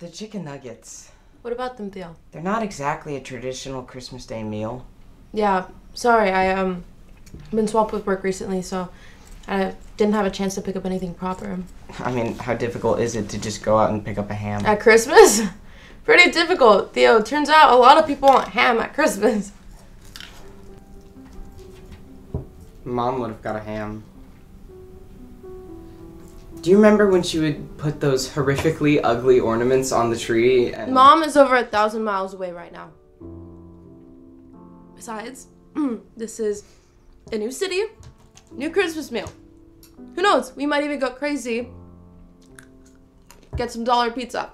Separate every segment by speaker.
Speaker 1: The chicken nuggets.
Speaker 2: What about them, Theo?
Speaker 1: They're not exactly a traditional Christmas Day meal.
Speaker 2: Yeah, sorry, I um been swamped with work recently, so I didn't have a chance to pick up anything proper.
Speaker 1: I mean, how difficult is it to just go out and pick up a ham?
Speaker 2: At Christmas? Pretty difficult, Theo. Turns out a lot of people want ham at Christmas.
Speaker 1: Mom would have got a ham. Do you remember when she would put those horrifically ugly ornaments on the tree? And...
Speaker 2: Mom is over a thousand miles away right now. Besides, this is a new city, new Christmas meal. Who knows? We might even go crazy. Get some dollar pizza.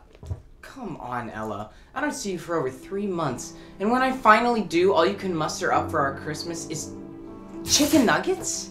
Speaker 1: Come on, Ella. I don't see you for over three months. And when I finally do, all you can muster up for our Christmas is chicken nuggets?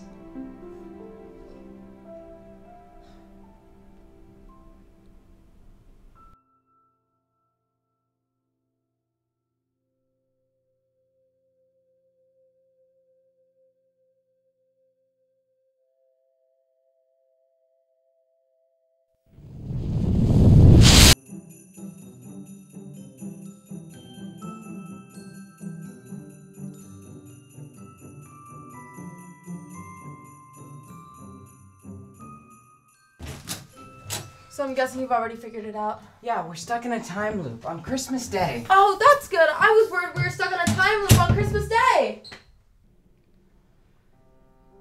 Speaker 2: So I'm guessing you've already figured it out.
Speaker 1: Yeah, we're stuck in a time loop on Christmas Day.
Speaker 2: Oh, that's good. I was worried we were stuck in a time loop on Christmas Day.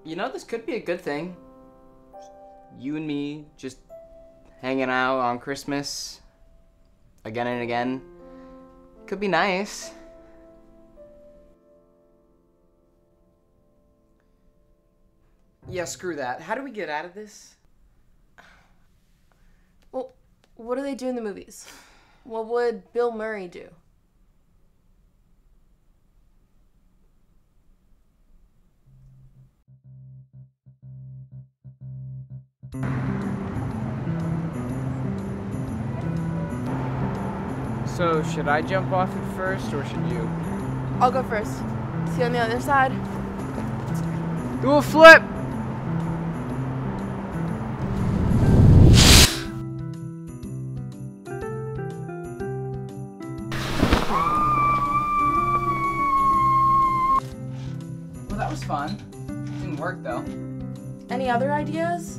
Speaker 1: You know, this could be a good thing. You and me just hanging out on Christmas again and again. Could be nice. Yeah, screw that. How do we get out of this?
Speaker 2: Well, what do they do in the movies? What would Bill Murray do?
Speaker 1: So, should I jump off it first or should you?
Speaker 2: I'll go first. See you on the other side.
Speaker 1: Do a flip! Fun. Didn't work though.
Speaker 2: Any other ideas?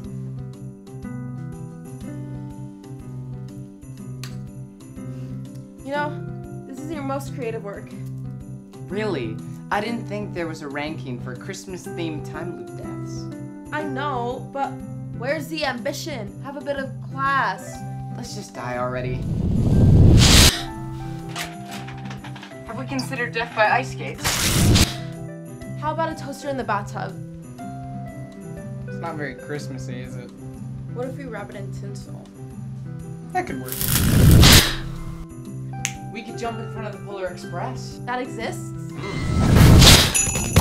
Speaker 2: You know, this is your most creative work.
Speaker 1: Really? I didn't think there was a ranking for Christmas themed time loop deaths.
Speaker 2: I know, but where's the ambition? Have a bit of class.
Speaker 1: Let's just die already. Have we considered death by ice skates?
Speaker 2: How about a toaster in the bathtub?
Speaker 1: It's not very Christmassy, is it?
Speaker 2: What if we wrap it in tinsel?
Speaker 1: That could work. We could jump in front of the Polar Express.
Speaker 2: That exists? Hmm.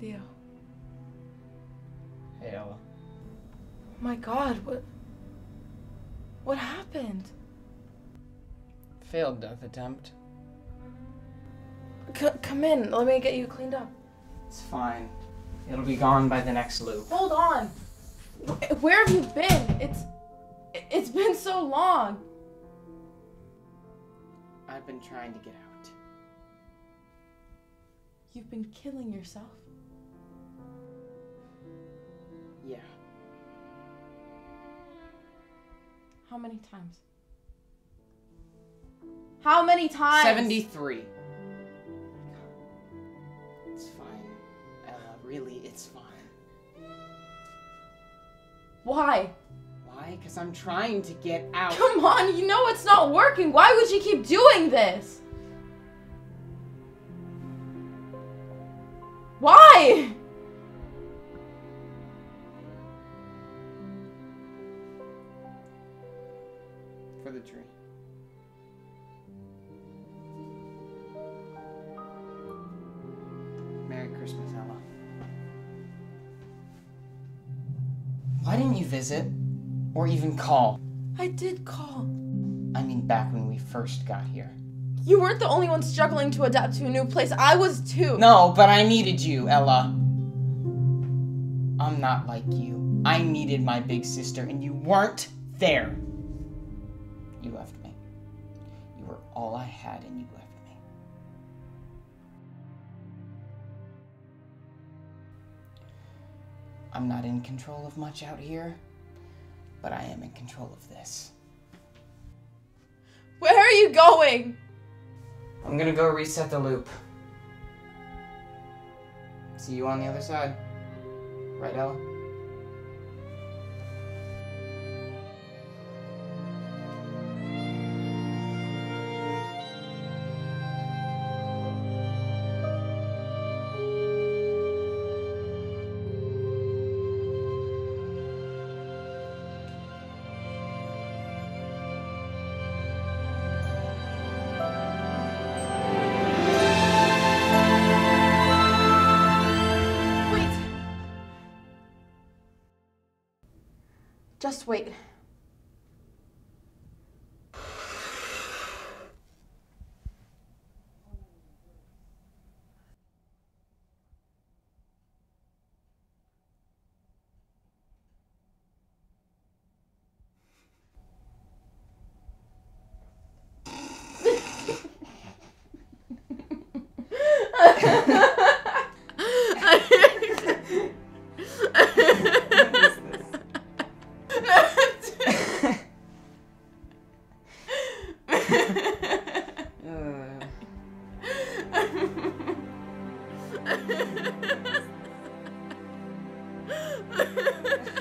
Speaker 2: Theo.
Speaker 1: Hey, Ella.
Speaker 2: My God, what? What happened?
Speaker 1: Failed death attempt.
Speaker 2: C- come in. Let me get you cleaned up.
Speaker 1: It's fine. It'll be gone by the next loop.
Speaker 2: Hold on. Where have you been? It's it's been so long.
Speaker 1: I've been trying to get out.
Speaker 2: You've been killing yourself.
Speaker 1: Yeah.
Speaker 2: How many times? How many times?
Speaker 1: 73. It's fine. Ella, really, it's fine.
Speaker 2: Why?
Speaker 1: Why? Because I'm trying to get out.
Speaker 2: Come on, you know it's not working. Why would you keep doing this? Why?
Speaker 1: For the tree. Merry Christmas, Ella. Why didn't you visit? Or even call?
Speaker 2: I did call.
Speaker 1: I mean, back when we first got here.
Speaker 2: You weren't the only one struggling to adapt to a new place. I was too.
Speaker 1: No, but I needed you, Ella. I'm not like you. I needed my big sister, and you weren't there. You left me. You were all I had, and you left me. I'm not in control of much out here, but I am in control of this.
Speaker 2: Where are you going?
Speaker 1: I'm gonna go reset the loop. See you on the other side. Right, Ella?
Speaker 2: Just wait.
Speaker 1: Uh,